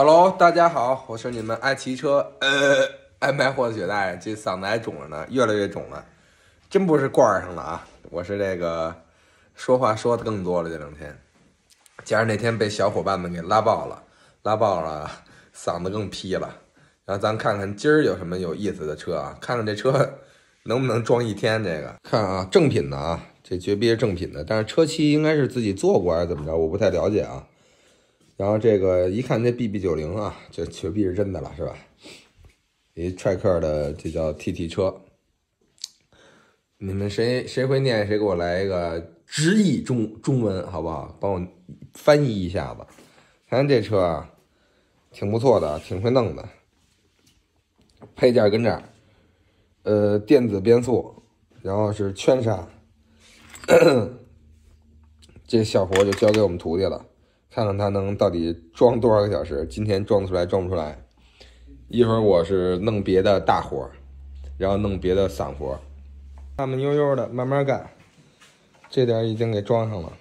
Hello，大家好，我是你们爱骑车、呃爱卖货的雪大爷，这嗓子还肿着呢，越来越肿了，真不是罐上了啊！我是这个说话说的更多了，这两天，加上那天被小伙伴们给拉爆了，拉爆了，嗓子更劈了。然后咱看看今儿有什么有意思的车啊？看看这车能不能装一天？这个看啊，正品的啊，这绝逼是正品的，但是车漆应该是自己做过还是怎么着？我不太了解啊。然后这个一看这 BB 九零啊，这绝壁是真的了，是吧？一踹克的这叫 TT 车，你们谁谁会念？谁给我来一个直译中中文，好不好？帮我翻译一下子。看这车啊，挺不错的，挺会弄的。配件跟这儿，呃，电子变速，然后是圈刹，这小活就交给我们徒弟了。看看它能到底装多少个小时？今天装得出来，装不出来。一会儿我是弄别的大活，然后弄别的散活，慢慢悠悠的慢慢干。这点已经给装上了。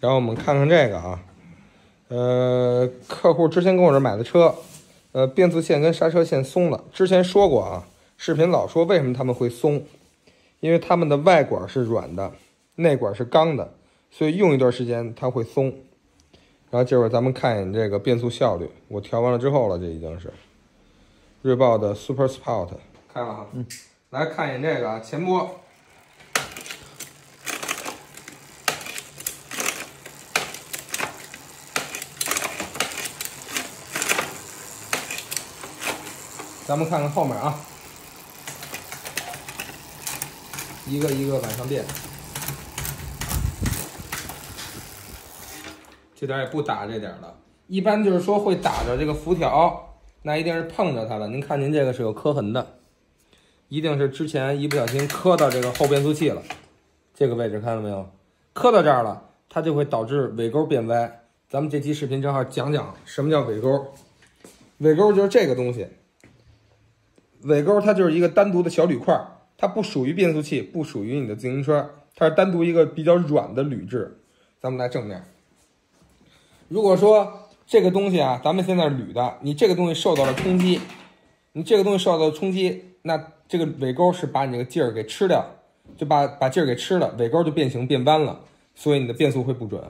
然后我们看看这个啊，呃，客户之前跟我这买的车，呃，变速线跟刹车线松了。之前说过啊，视频老说为什么他们会松，因为他们的外管是软的，内管是钢的，所以用一段时间它会松。然后这会儿咱们看一眼这个变速效率，我调完了之后了，这已经是锐豹的 Super Sport 开了哈。嗯，来看一眼这个前波，咱们看看后面啊，一个一个往上变。这点也不打这点了，一般就是说会打着这个辐条，那一定是碰着它了。您看您这个是有磕痕的，一定是之前一不小心磕到这个后变速器了，这个位置看到没有？磕到这儿了，它就会导致尾钩变歪。咱们这期视频正好讲讲什么叫尾钩。尾钩就是这个东西，尾钩它就是一个单独的小铝块，它不属于变速器，不属于你的自行车，它是单独一个比较软的铝制。咱们来正面。如果说这个东西啊，咱们现在铝的，你这个东西受到了冲击，你这个东西受到冲击，那这个尾钩是把你这个劲儿给吃掉，就把把劲儿给吃了，尾钩就变形变弯了，所以你的变速会不准。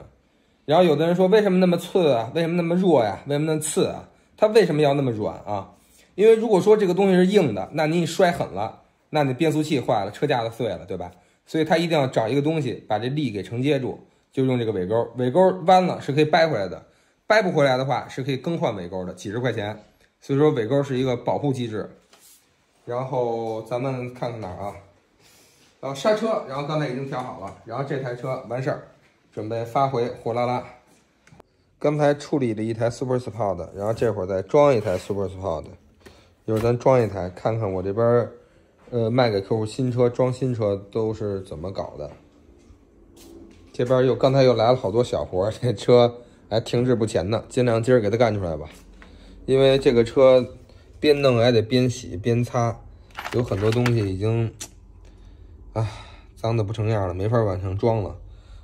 然后有的人说，为什么那么刺啊？为什么那么弱呀？为什么那么刺啊？它为什么要那么软啊？因为如果说这个东西是硬的，那你摔狠了，那你变速器坏了，车架子碎了，对吧？所以它一定要找一个东西把这力给承接住。就用这个尾钩，尾钩弯了是可以掰回来的，掰不回来的话是可以更换尾钩的，几十块钱。所以说尾钩是一个保护机制。然后咱们看看哪儿啊？然后刹车，然后刚才已经调好了，然后这台车完事儿，准备发回货拉拉。刚才处理了一台 Super Sport，然后这会儿再装一台 Super Sport。一会儿咱装一台，看看我这边呃卖给客户新车装新车都是怎么搞的。这边又刚才又来了好多小活，这车还停滞不前呢，尽量今儿给它干出来吧。因为这个车边弄还得边洗边擦，有很多东西已经，唉，脏的不成样了，没法往上装了。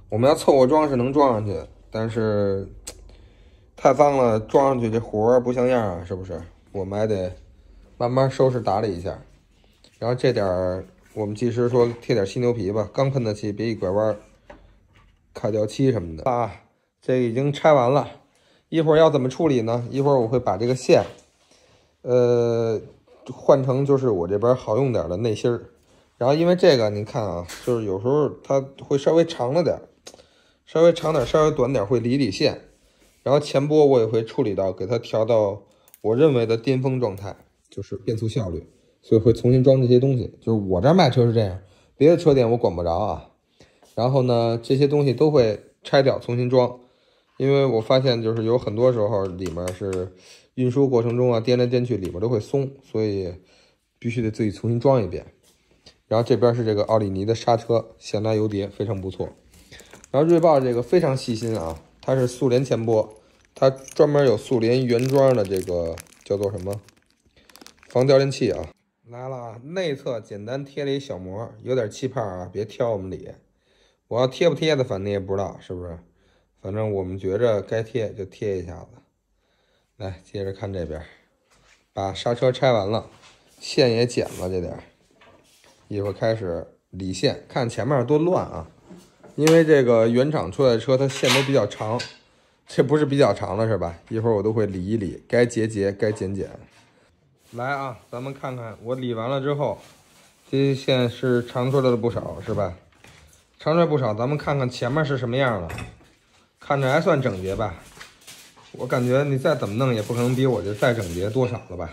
我们要凑合装是能装上去，但是太脏了，装上去这活不像样啊，是不是？我们还得慢慢收拾打理一下。然后这点儿我们技师说贴点犀牛皮吧，刚喷的漆，别一拐弯。卡掉漆什么的啊，这已经拆完了，一会儿要怎么处理呢？一会儿我会把这个线，呃，换成就是我这边好用点的内芯儿。然后因为这个，您看啊，就是有时候它会稍微长了点，稍微长点，稍微短点会理理线。然后前波我也会处理到，给它调到我认为的巅峰状态，就是变速效率。所以会重新装这些东西。就是我这卖车是这样，别的车店我管不着啊。然后呢，这些东西都会拆掉，重新装，因为我发现就是有很多时候里面是运输过程中啊，颠来颠去，里面都会松，所以必须得自己重新装一遍。然后这边是这个奥利尼的刹车，咸拉油碟非常不错。然后锐豹这个非常细心啊，它是速联前波，它专门有速联原装的这个叫做什么防掉链器啊，来了啊，内侧简单贴了一小膜，有点气泡啊，别挑我们理。我要贴不贴的，反正也不知道是不是，反正我们觉着该贴就贴一下子。来，接着看这边，把刹车拆完了，线也剪了这点，一会儿开始理线，看前面多乱啊！因为这个原厂出来的车，它线都比较长，这不是比较长了是吧？一会儿我都会理一理，该截截，该剪剪。来啊，咱们看看我理完了之后，这些线是长出来了不少是吧？长出来不少，咱们看看前面是什么样的，看着还算整洁吧。我感觉你再怎么弄也不可能比我这再整洁多少了吧？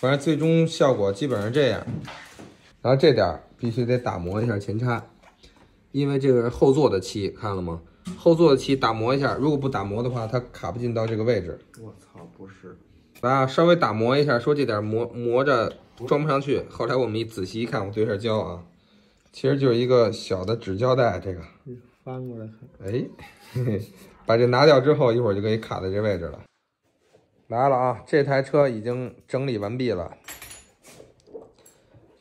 反正最终效果基本上这样。然后这点必须得打磨一下前叉，因为这个是后座的漆，看了吗？后座的漆打磨一下，如果不打磨的话，它卡不进到这个位置。我操，不是，来啊，稍微打磨一下，说这点磨磨着装不上去。后来我们一仔细一看，我对着胶啊，其实就是一个小的纸胶带，这个。翻过来看。哎，嘿嘿。把这拿掉之后，一会儿就可以卡在这位置了。来了啊，这台车已经整理完毕了，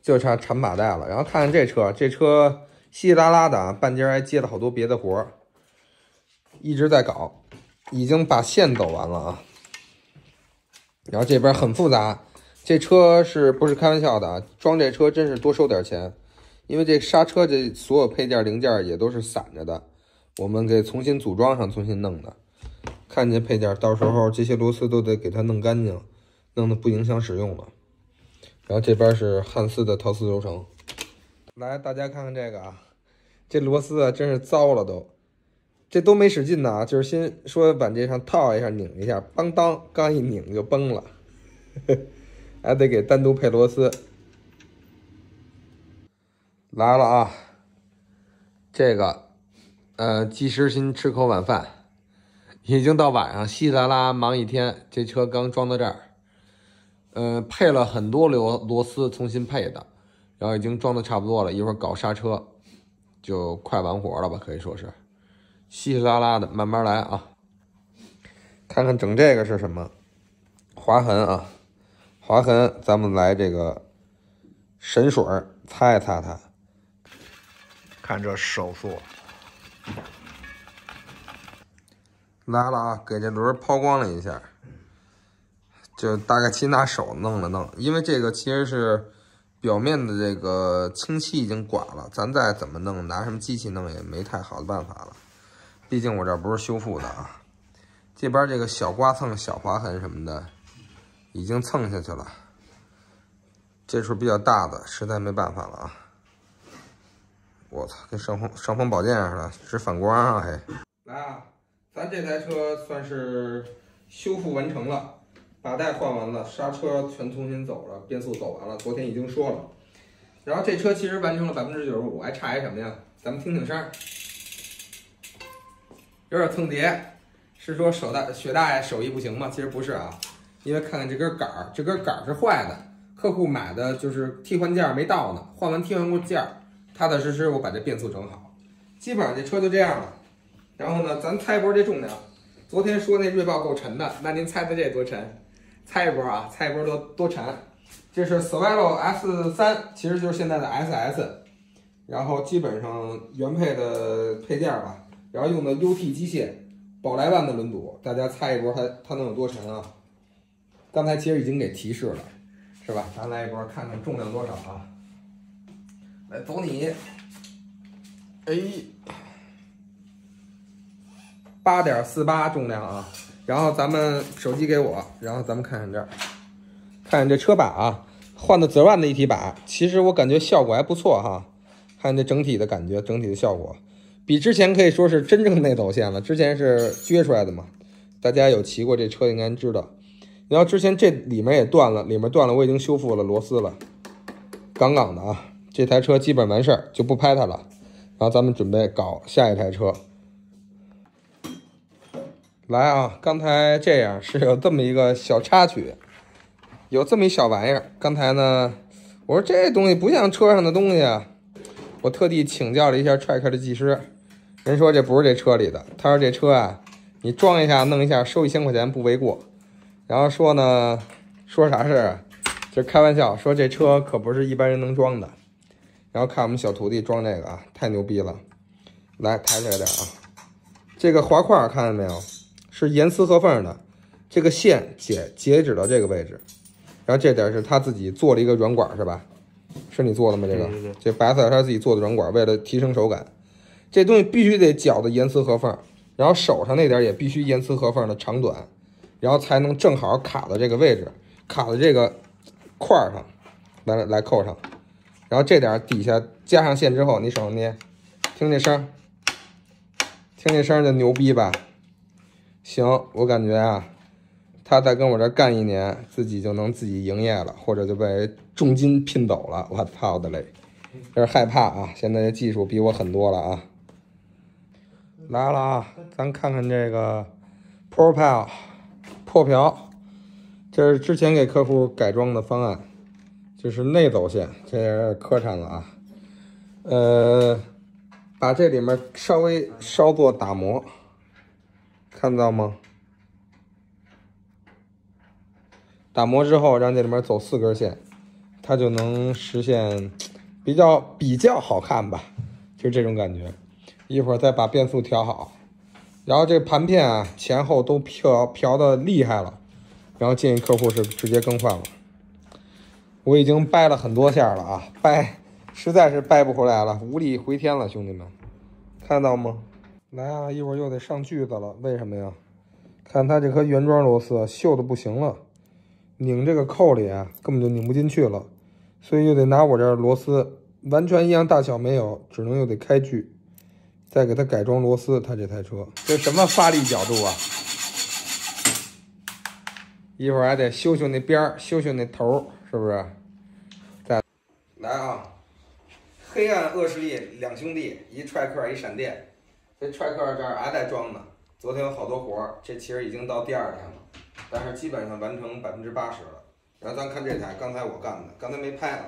就差缠把带了。然后看看这车，这车稀稀拉拉的啊，半截还接了好多别的活儿，一直在搞，已经把线走完了啊。然后这边很复杂，这车是不是开玩笑的啊？装这车真是多收点钱，因为这刹车这所有配件零件也都是散着的。我们给重新组装上，重新弄的。看见配件，到时候这些螺丝都得给它弄干净，弄得不影响使用了。然后这边是汉斯的陶瓷轴承。来，大家看看这个啊，这螺丝啊真是糟了都，这都没使劲呢啊，就是先说往这上套一下，拧一下，邦当，刚一拧就崩了，还得给单独配螺丝。来了啊，这个。呃，及时先吃口晚饭，已经到晚上，稀拉拉忙一天，这车刚装到这儿，呃，配了很多螺螺丝，重新配的，然后已经装的差不多了，一会儿搞刹车，就快完活了吧，可以说是，稀稀拉拉的，慢慢来啊，看看整这个是什么，划痕啊，划痕，咱们来这个神水擦一擦它，看这手速。来了啊！给这轮抛光了一下，就大概其拿手弄了弄，因为这个其实是表面的这个清漆已经刮了，咱再怎么弄，拿什么机器弄也没太好的办法了。毕竟我这不是修复的啊，这边这个小刮蹭、小划痕什么的已经蹭下去了，这处比较大的，实在没办法了啊。我操，跟上风上风宝剑似的，直反光啊！还来啊，咱这台车算是修复完成了，把带换完了，刹车全重新走了，变速走完了。昨天已经说了，然后这车其实完成了百分之九十五，还差一什么呀？咱们听听声，有点蹭碟，是说手大雪大爷手艺不行吗？其实不是啊，因为看看这根杆儿，这根杆儿是坏的，客户买的就是替换件没到呢，换完替换过件儿。踏踏实实，我把这变速整好，基本上这车就这样了。然后呢，咱猜一波这重量。昨天说那锐豹够沉的，那您猜猜这多沉？猜一波啊，猜一波多多沉。这是 s w a l l o w S 三，其实就是现在的 SS。然后基本上原配的配件吧，然后用的 UT 机械，宝来万的轮毂。大家猜一波它它能有多沉啊？刚才其实已经给提示了，是吧？咱来一波看看重量多少啊？来走你，哎，八点四八重量啊，然后咱们手机给我，然后咱们看看这儿，看看这车把啊，换的泽万的一体把，其实我感觉效果还不错哈，看这整体的感觉，整体的效果。比之前可以说是真正内走线了，之前是撅出来的嘛，大家有骑过这车应该知道，然后之前这里面也断了，里面断了，我已经修复了螺丝了，杠杠的啊。这台车基本完事儿，就不拍它了。然后咱们准备搞下一台车。来啊，刚才这样是有这么一个小插曲，有这么一小玩意儿。刚才呢，我说这东西不像车上的东西啊，我特地请教了一下踹克的技师，人说这不是这车里的。他说这车啊，你装一下弄一下收一千块钱不为过。然后说呢，说啥事儿？就开玩笑说这车可不是一般人能装的。然后看我们小徒弟装这个啊，太牛逼了！来抬起来点啊！这个滑块看见没有？是严丝合缝的，这个线截截止到这个位置，然后这点是他自己做了一个软管是吧？是你做的吗？这个这白色是他自己做的软管，为了提升手感，这东西必须得绞的严丝合缝，然后手上那点也必须严丝合缝的长短，然后才能正好卡到这个位置，卡到这个块儿上，来来扣上，然后这点底下加上线之后，你手上捏，听这声，听这声就牛逼吧？行，我感觉啊，他再跟我这干一年，自己就能自己营业了，或者就被重金聘走了。我操的嘞，有点害怕啊！现在这技术比我很多了啊。来了啊，咱看看这个 Propel 破瓢，这是之前给客户改装的方案，这是内走线，这有点磕碜了啊。呃，把这里面稍微稍作打磨，看到吗？打磨之后，让这里面走四根线，它就能实现比较比较好看吧，就是这种感觉。一会儿再把变速调好，然后这盘片啊前后都漂漂的厉害了，然后建议客户是直接更换了。我已经掰了很多下了啊，掰实在是掰不回来了，无力回天了，兄弟们，看到吗？来啊，一会儿又得上锯子了，为什么呀？看它这颗原装螺丝锈的不行了，拧这个扣里啊根本就拧不进去了，所以又得拿我这螺丝，完全一样大小没有，只能又得开锯，再给它改装螺丝。它这台车这什么发力角度啊？一会儿还得修修那边儿，修修那头儿，是不是？再来啊！黑暗恶势力两兄弟，一踹克一闪电。这踹克这儿还在装呢，昨天有好多活儿，这其实已经到第二天了，但是基本上完成百分之八十了。然后咱看这台，刚才我干的，刚才没拍啊，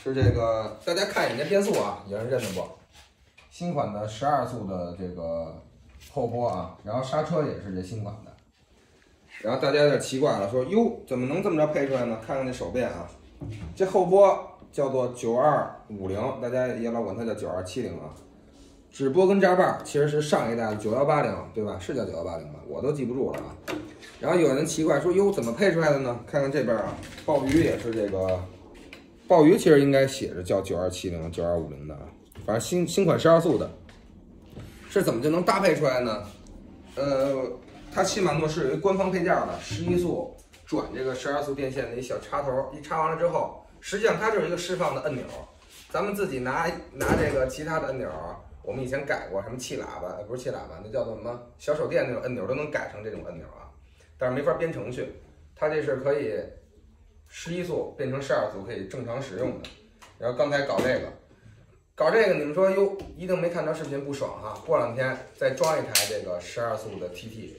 是这个，大家看一眼这变速啊，有人认得不？新款的十二速的这个后拨啊，然后刹车也是这新款的。然后大家有点奇怪了，说哟，怎么能这么着配出来呢？看看这手变啊，这后拨叫做九二五零，大家也老管它叫九二七零啊。指拨跟扎把其实是上一代的九幺八零，对吧？是叫九幺八零吧？我都记不住了啊。然后有人奇怪说，哟，怎么配出来的呢？看看这边啊，鲍鱼也是这个，鲍鱼其实应该写着叫九二七零、九二五零的啊，反正新新款十二速的，是怎么就能搭配出来呢？呃，它禧玛诺是有一官方配件的，十一速转这个十二速电线的一小插头，一插完了之后，实际上它就是一个释放的按钮。咱们自己拿拿这个其他的按钮，我们以前改过，什么气喇叭，不是气喇叭，那叫做什么小手电那种按钮都能改成这种按钮啊，但是没法编程序。它这是可以十一速变成十二速，可以正常使用的。然后刚才搞这个，搞这个你们说哟，一定没看着视频不爽哈。过两天再装一台这个十二速的 TT，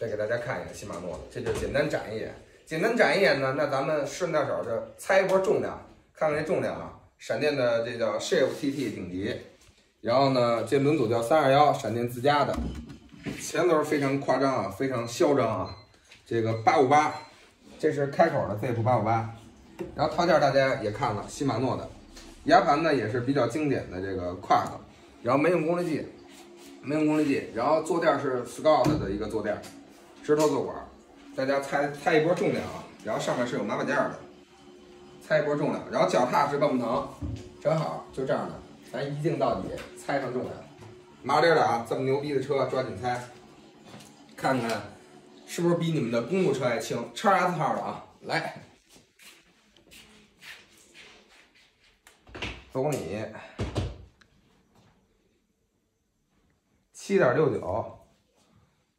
再给大家看一眼禧玛诺的，这就简单展一眼。简单展一眼呢，那咱们顺带手就猜一波重量，看看这重量啊。闪电的这叫 Shift TT 顶级，然后呢，这轮组叫三二幺，闪电自家的，前轮非常夸张啊，非常嚣张啊，这个八五八，这是开口的 ZF 八五八，然后套件大家也看了，禧玛诺的，牙盘呢也是比较经典的这个 Quar，然后没用功率计，没用功率计，然后坐垫是 Scott 的一个坐垫，直头坐管，大家猜猜一波重量啊，然后上面是有马把件的。猜一波重量，然后脚踏是棒棒糖，正好就这样的，咱一镜到底，猜上重量。麻利儿的啊，这么牛逼的车，抓紧猜，看看是不是比你们的公路车还轻？叉 S 号的啊，来，走你，七点六九，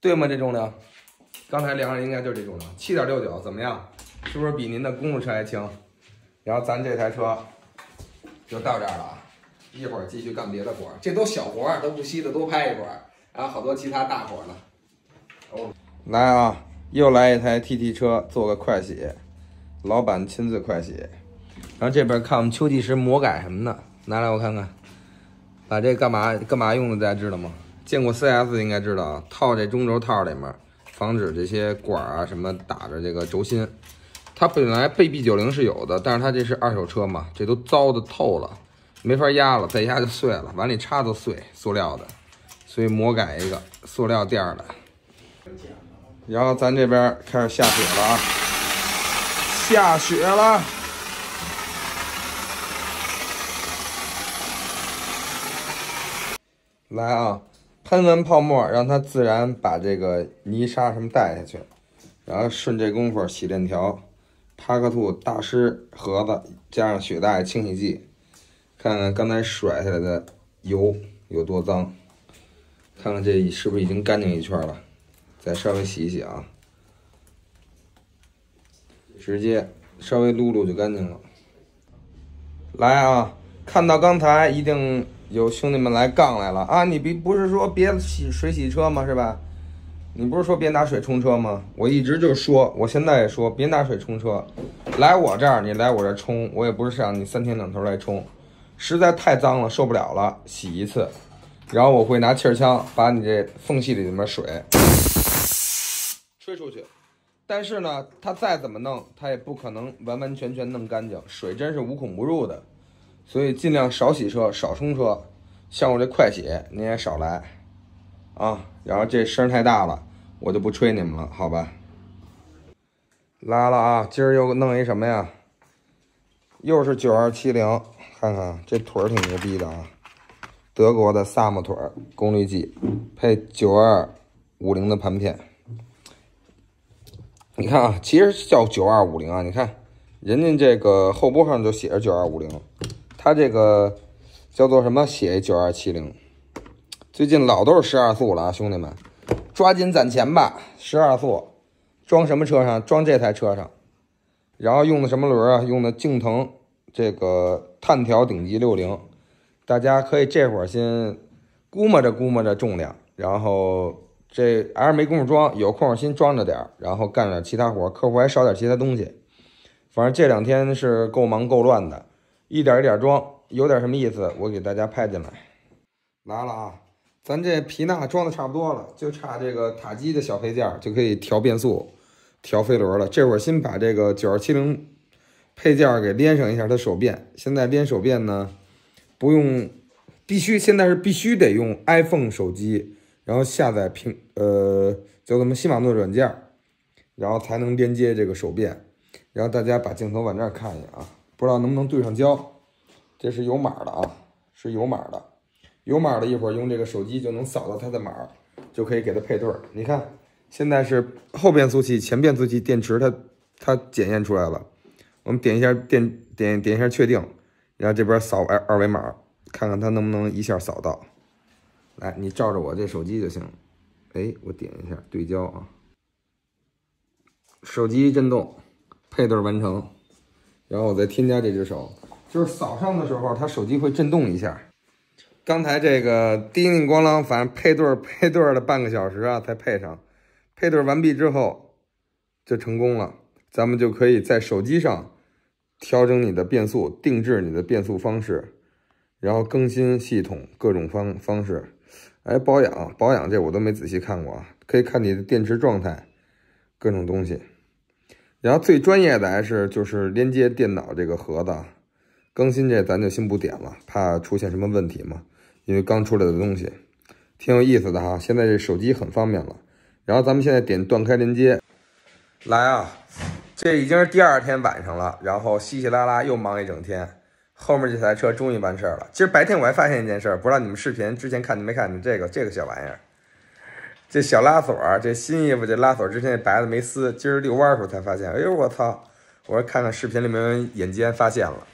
对吗？这重量，刚才量的应该就是这种了，七点六九，怎么样？是不是比您的公路车还轻？然后咱这台车就到这儿了啊，一会儿继续干别的活儿，这都小活儿，都不惜的多拍一会儿，然后好多其他大活儿呢。哦，来啊，又来一台 TT 车，做个快洗，老板亲自快洗。然后这边看我们秋季时魔改什么的，拿来我看看，把这干嘛干嘛用的大家知道吗？见过 CS 应该知道，套这中轴套里面，防止这些管儿啊什么打着这个轴心。它本来备 B 九零是有的，但是它这是二手车嘛，这都糟的透了，没法压了，再压就碎了，碗里插都碎，塑料的，所以魔改一个塑料垫儿的。然后咱这边开始下雪了啊，下雪了。来啊，喷完泡沫，让它自然把这个泥沙什么带下去，然后顺这功夫洗链条，帕克兔大师盒子加上雪带清洗剂，看看刚才甩下来的油有多脏，看看这是不是已经干净一圈了，再稍微洗洗啊，直接稍微撸撸就干净了。来啊，看到刚才一定。有兄弟们来杠来了啊！你别不是说别洗水洗车吗？是吧？你不是说别拿水冲车吗？我一直就说，我现在也说别拿水冲车。来我这儿，你来我这儿冲，我也不是让你三天两头来冲，实在太脏了，受不了了，洗一次，然后我会拿气儿枪把你这缝隙里面水吹出去。但是呢，它再怎么弄，它也不可能完完全全弄干净，水真是无孔不入的。所以尽量少洗车，少冲车，像我这快洗您也少来，啊，然后这声太大了，我就不吹你们了，好吧？来了啊，今儿又弄一什么呀？又是九二七零，看看这腿儿挺牛逼的啊，德国的萨姆腿儿功率计，配九二五零的盘片。你看啊，其实叫九二五零啊，你看人家这个后玻上就写着九二五零。它这个叫做什么？写九二七零，最近老都是十二速了啊，兄弟们，抓紧攒钱吧！十二速，装什么车上？装这台车上，然后用的什么轮啊？用的劲腾这个碳条顶级六零，大家可以这会儿先估摸着估摸着重量，然后这还是没工夫装，有空先装着点，然后干点其他活，客户还少点其他东西，反正这两天是够忙够乱的。一点一点装，有点什么意思？我给大家拍进来。来了啊，咱这皮纳装的差不多了，就差这个塔基的小配件就可以调变速、调飞轮了。这会儿先把这个九二七零配件给连上一下它手变。现在连手变呢，不用，必须现在是必须得用 iPhone 手机，然后下载平呃叫什么西马诺软件，然后才能连接这个手变。然后大家把镜头往这儿看一眼啊。不知道能不能对上焦，这是有码的啊，是有码的，有码的，一会儿用这个手机就能扫到它的码，就可以给它配对。你看，现在是后变速器、前变速器电池，它它检验出来了。我们点一下电，点点一下确定，然后这边扫二二维码，看看它能不能一下扫到。来，你照着我这手机就行。哎，我点一下对焦啊，手机震动，配对完成。然后我再添加这只手，就是扫上的时候，它手机会震动一下。刚才这个叮叮咣啷，反正配对配对了半个小时啊，才配上。配对完毕之后就成功了，咱们就可以在手机上调整你的变速，定制你的变速方式，然后更新系统各种方方式。哎，保养保养这我都没仔细看过啊，可以看你的电池状态，各种东西。然后最专业的还是就是连接电脑这个盒子，更新这咱就先不点了，怕出现什么问题嘛。因为刚出来的东西，挺有意思的哈。现在这手机很方便了。然后咱们现在点断开连接，来啊，这已经是第二天晚上了，然后稀稀拉拉又忙一整天。后面这台车终于完事儿了。其实白天我还发现一件事，不知道你们视频之前看没看见这个这个小玩意儿。这小拉锁，这新衣服这拉锁之前那白的没撕，今儿遛弯的时候才发现。哎呦我操！我说看看视频里面眼尖发现了。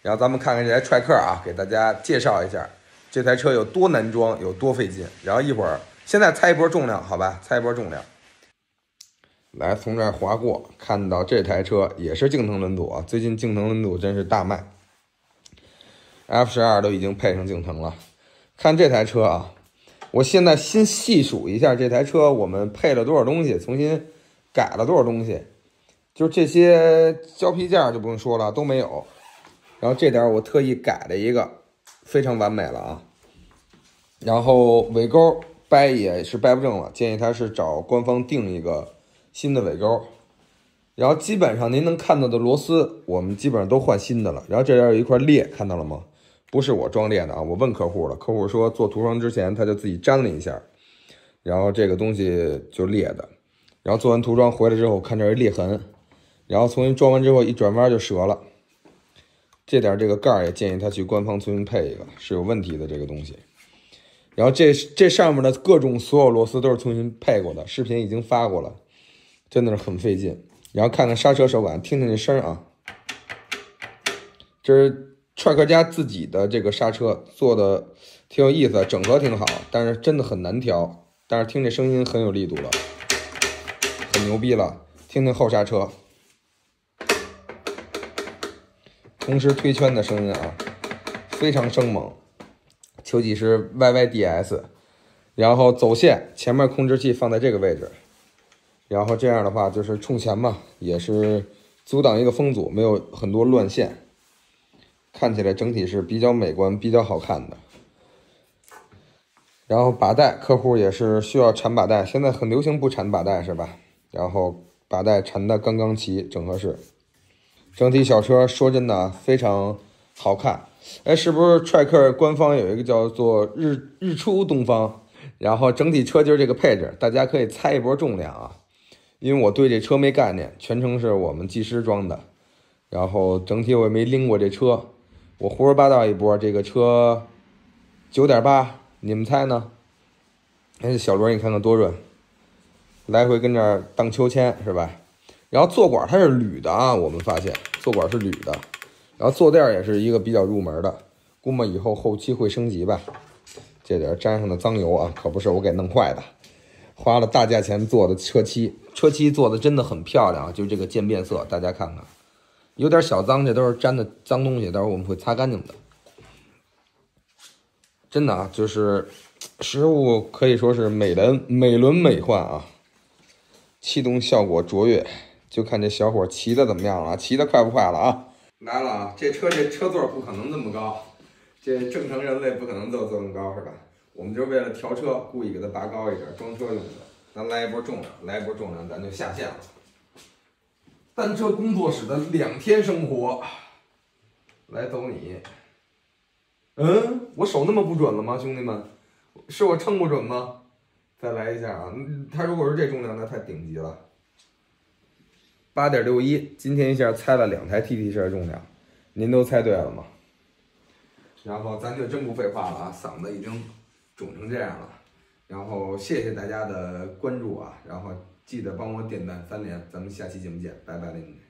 然后咱们看看这台踹客啊，给大家介绍一下这台车有多难装，有多费劲。然后一会儿现在猜一波重量，好吧？猜一波重量。来，从这儿划过，看到这台车也是劲腾轮组啊。最近劲腾轮组真是大卖，F 十二都已经配上劲腾了。看这台车啊。我现在先细数一下这台车，我们配了多少东西，重新改了多少东西，就是这些胶皮件就不用说了，都没有。然后这点我特意改了一个，非常完美了啊。然后尾钩掰也是掰不正了，建议他是找官方订一个新的尾钩。然后基本上您能看到的螺丝，我们基本上都换新的了。然后这边有一块裂，看到了吗？不是我装裂的啊！我问客户了，客户说做涂装之前他就自己粘了一下，然后这个东西就裂的。然后做完涂装回来之后，看这儿裂痕，然后重新装完之后一转弯就折了。这点这个盖儿也建议他去官方重新配一个，是有问题的这个东西。然后这这上面的各种所有螺丝都是重新配过的，视频已经发过了，真的是很费劲。然后看看刹车手感，听听这声啊，这是踹克家自己的这个刹车做的挺有意思，整合挺好，但是真的很难调。但是听这声音很有力度了。很牛逼了，听听后刹车，同时推圈的声音啊，非常生猛。球体是 YYDS，然后走线前面控制器放在这个位置，然后这样的话就是冲前嘛，也是阻挡一个风阻，没有很多乱线，看起来整体是比较美观、比较好看的。然后把带，客户也是需要缠把带，现在很流行不缠把带是吧？然后把带缠的刚刚齐，整合适。整体小车说真的非常好看。哎，是不是踹克官方有一个叫做“日日出东方”？然后整体车就是这个配置，大家可以猜一波重量啊。因为我对这车没概念，全程是我们技师装的。然后整体我也没拎过这车，我胡说八道一波。这个车九点八，你们猜呢？哎，小轮你看看多润。来回跟这儿荡秋千是吧？然后坐管它是铝的啊，我们发现坐管是铝的，然后坐垫也是一个比较入门的，估摸以后后期会升级吧。这点粘上的脏油啊，可不是我给弄坏的，花了大价钱做的车漆，车漆做的真的很漂亮，就这个渐变色，大家看看，有点小脏，这都是粘的脏东西，到时候我们会擦干净的。真的啊，就是实物可以说是美轮美轮美奂啊。气动效果卓越，就看这小伙骑的怎么样了，骑的快不快了啊？来了啊！这车这车座不可能这么高，这正常人类不可能坐这么高是吧？我们就为了调车，故意给它拔高一点，装车用的。咱来一波重量，来一波重量，咱就下线了。单车工作室的两天生活，来走你。嗯，我手那么不准了吗，兄弟们？是我称不准吗？再来一下啊！它如果是这重量，那太顶级了。八点六一，今天一下猜了两台 TT 车的重量，您都猜对了吗？然后咱就真不废话了啊，嗓子已经肿成这样了。然后谢谢大家的关注啊，然后记得帮我点赞三连，咱们下期节目见，拜拜了你。